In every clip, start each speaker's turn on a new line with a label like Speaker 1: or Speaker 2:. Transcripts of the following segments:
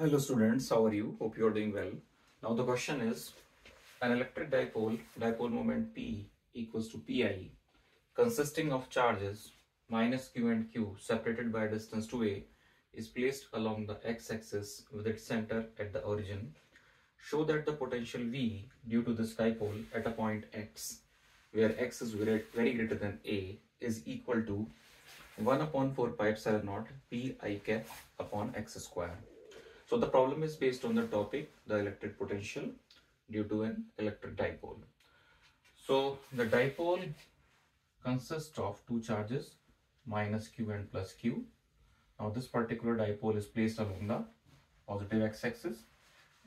Speaker 1: Hello students, how are you? Hope you are doing well. Now the question is, an electric dipole, dipole moment P equals to Pi, consisting of charges minus Q and Q separated by a distance 2a, is placed along the x-axis with its center at the origin. Show that the potential V due to this dipole at a point x, where x is very, very greater than a, is equal to 1 upon 4 pi epsilon naught pi cap upon x square. So the problem is based on the topic, the electric potential due to an electric dipole. So the dipole consists of two charges minus q and plus q. Now this particular dipole is placed along the positive x-axis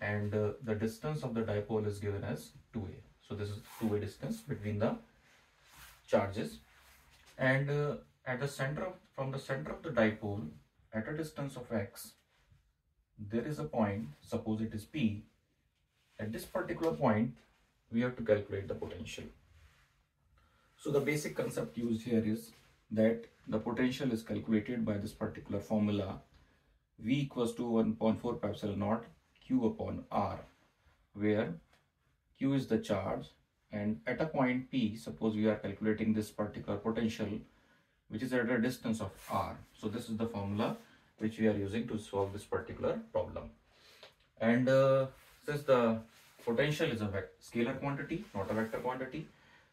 Speaker 1: and uh, the distance of the dipole is given as 2a. So this is 2a distance between the charges and uh, at the center of, from the center of the dipole at a distance of x there is a point suppose it is p at this particular point we have to calculate the potential so the basic concept used here is that the potential is calculated by this particular formula v equals to 1.4 pi epsilon naught q upon r where q is the charge and at a point p suppose we are calculating this particular potential which is at a distance of r. So this is the formula which we are using to solve this particular problem. And uh, since the potential is a scalar quantity, not a vector quantity,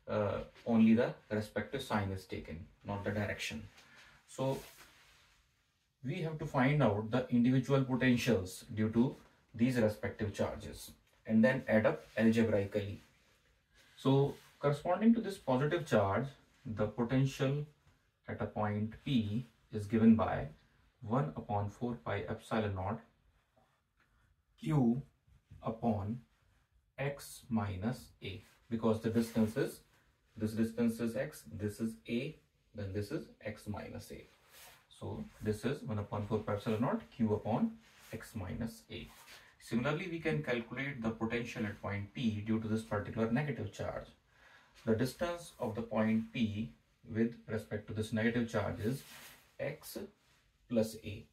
Speaker 1: uh, only the respective sign is taken, not the direction. So we have to find out the individual potentials due to these respective charges and then add up algebraically. So corresponding to this positive charge, the potential at a point P is given by 1 upon 4 pi epsilon naught Q upon x minus a. Because the distance is this distance is x this is a then this is x minus a. So this is 1 upon 4 pi epsilon naught q upon x minus a. Similarly we can calculate the potential at point p due to this particular negative charge. The distance of the point p with respect to this negative charge is x plus a.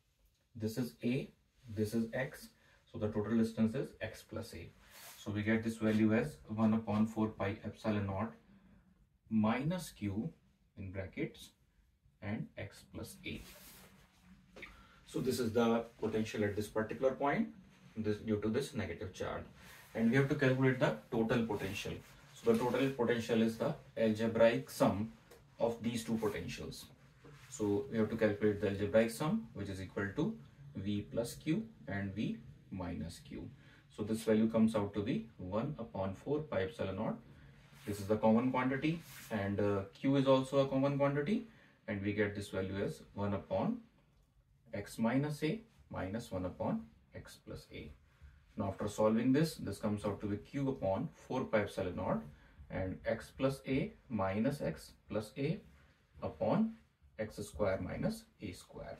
Speaker 1: This is a, this is x. So the total distance is x plus a. So we get this value as 1 upon 4 pi epsilon naught minus q in brackets and x plus a. So this is the potential at this particular point this due to this negative charge and we have to calculate the total potential. So the total potential is the algebraic sum of these two potentials. So we have to calculate the algebraic sum which is equal to V plus Q and V minus Q. So this value comes out to be 1 upon 4 pi epsilon naught. This is the common quantity and uh, Q is also a common quantity and we get this value as 1 upon x minus a minus 1 upon x plus a. Now after solving this, this comes out to be q upon 4 pi epsilon naught and x plus a minus x plus a upon x square minus a square.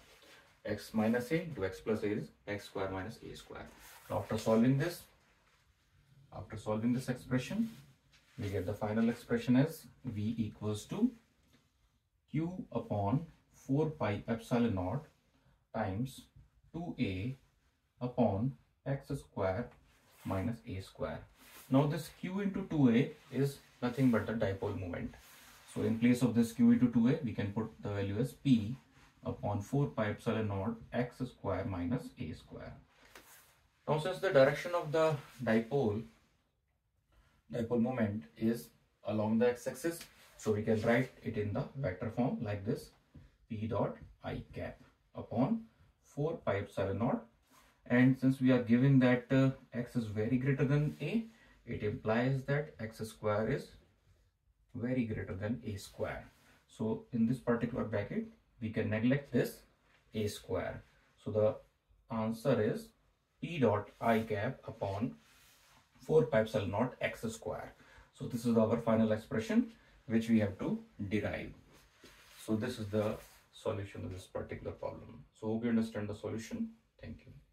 Speaker 1: x minus a to x plus a is x square minus a square. Now after solving this, after solving this expression, we get the final expression as v equals to q upon 4 pi epsilon naught times 2a upon x square minus a square. Now this q into 2a is nothing but the dipole moment. So in place of this q into 2a, we can put the value as p upon 4 pi epsilon naught x square minus a square. Now since the direction of the dipole, dipole moment is along the x-axis, so we can write it in the vector form like this p dot i cap upon 4 pi epsilon naught and since we are given that uh, x is very greater than a it implies that x square is very greater than a square. So in this particular bracket, we can neglect this a square. So the answer is p dot i cap upon 4 pi epsilon naught x square. So this is our final expression which we have to derive. So this is the solution of this particular problem. So hope you understand the solution. Thank you.